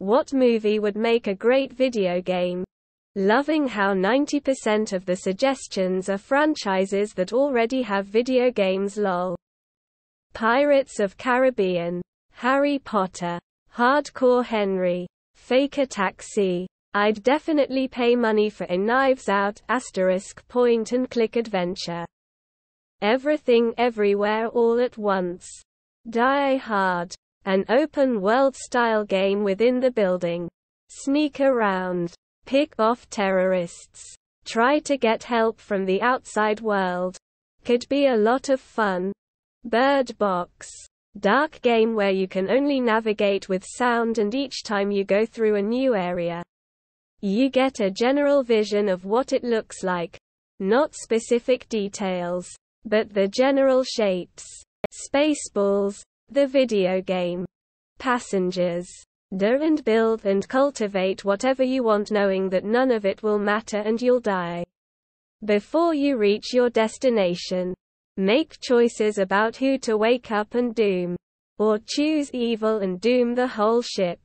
What movie would make a great video game? Loving how 90% of the suggestions are franchises that already have video games lol. Pirates of Caribbean, Harry Potter, Hardcore Henry, Faker Taxi. I'd definitely pay money for a Knives Out asterisk point and click adventure. Everything Everywhere All at Once. Die Hard. An open world style game within the building. Sneak around. Pick off terrorists. Try to get help from the outside world. Could be a lot of fun. Bird Box. Dark game where you can only navigate with sound and each time you go through a new area. You get a general vision of what it looks like. Not specific details, but the general shapes. Spaceballs, the video game. Passengers. Do and build and cultivate whatever you want knowing that none of it will matter and you'll die. Before you reach your destination. Make choices about who to wake up and doom. Or choose evil and doom the whole ship.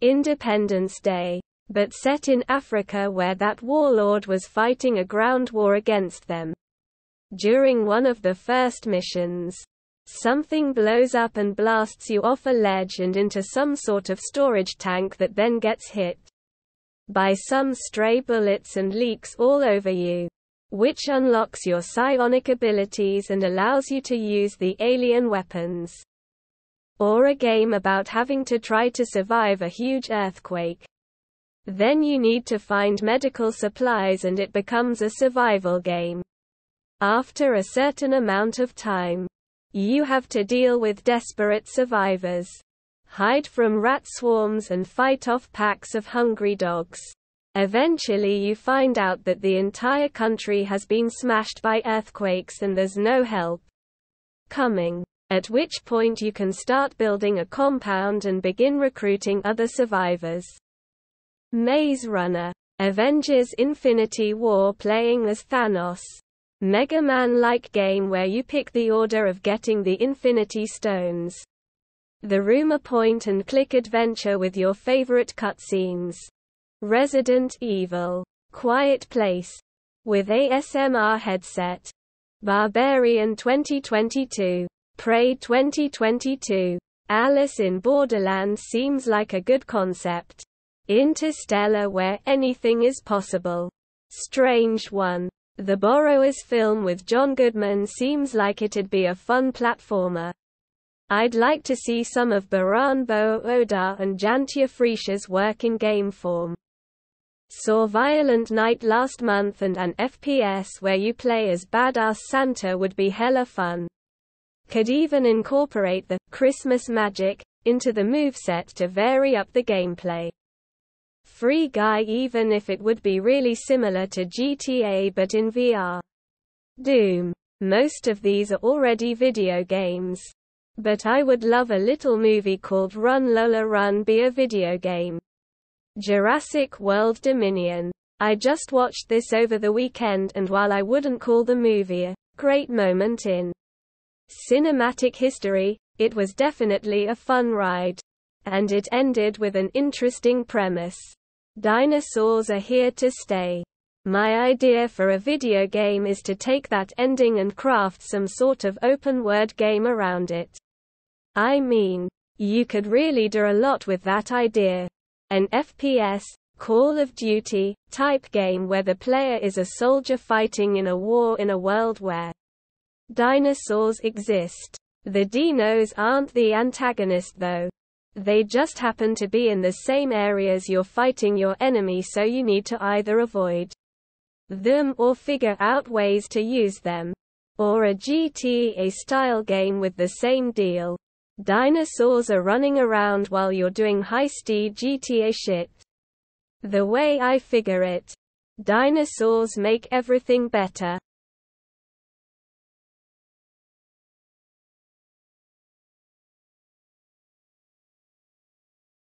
Independence Day. But set in Africa where that warlord was fighting a ground war against them. During one of the first missions, something blows up and blasts you off a ledge and into some sort of storage tank that then gets hit by some stray bullets and leaks all over you which unlocks your psionic abilities and allows you to use the alien weapons. Or a game about having to try to survive a huge earthquake. Then you need to find medical supplies and it becomes a survival game. After a certain amount of time, you have to deal with desperate survivors, hide from rat swarms and fight off packs of hungry dogs. Eventually you find out that the entire country has been smashed by earthquakes and there's no help coming. At which point you can start building a compound and begin recruiting other survivors. Maze Runner. Avengers Infinity War playing as Thanos. Mega Man-like game where you pick the order of getting the Infinity Stones. The rumor point and click adventure with your favorite cutscenes. Resident Evil. Quiet Place. With ASMR headset. Barbarian 2022. Prey 2022. Alice in Borderlands seems like a good concept. Interstellar where anything is possible. Strange One. The Borrowers film with John Goodman seems like it'd be a fun platformer. I'd like to see some of Baran Bo Odar and Jantje Friese's work in game form. Saw Violent Night last month and an FPS where you play as badass Santa would be hella fun. Could even incorporate the Christmas magic into the moveset to vary up the gameplay. Free Guy even if it would be really similar to GTA but in VR. Doom. Most of these are already video games. But I would love a little movie called Run Lola Run be a video game. Jurassic World Dominion. I just watched this over the weekend and while I wouldn't call the movie a great moment in cinematic history, it was definitely a fun ride. And it ended with an interesting premise. Dinosaurs are here to stay. My idea for a video game is to take that ending and craft some sort of open world game around it. I mean, you could really do a lot with that idea an FPS, Call of Duty, type game where the player is a soldier fighting in a war in a world where dinosaurs exist. The dinos aren't the antagonist though. They just happen to be in the same areas you're fighting your enemy so you need to either avoid them or figure out ways to use them. Or a GTA style game with the same deal. Dinosaurs are running around while you're doing high-speed GTA shit. The way I figure it. Dinosaurs make everything better.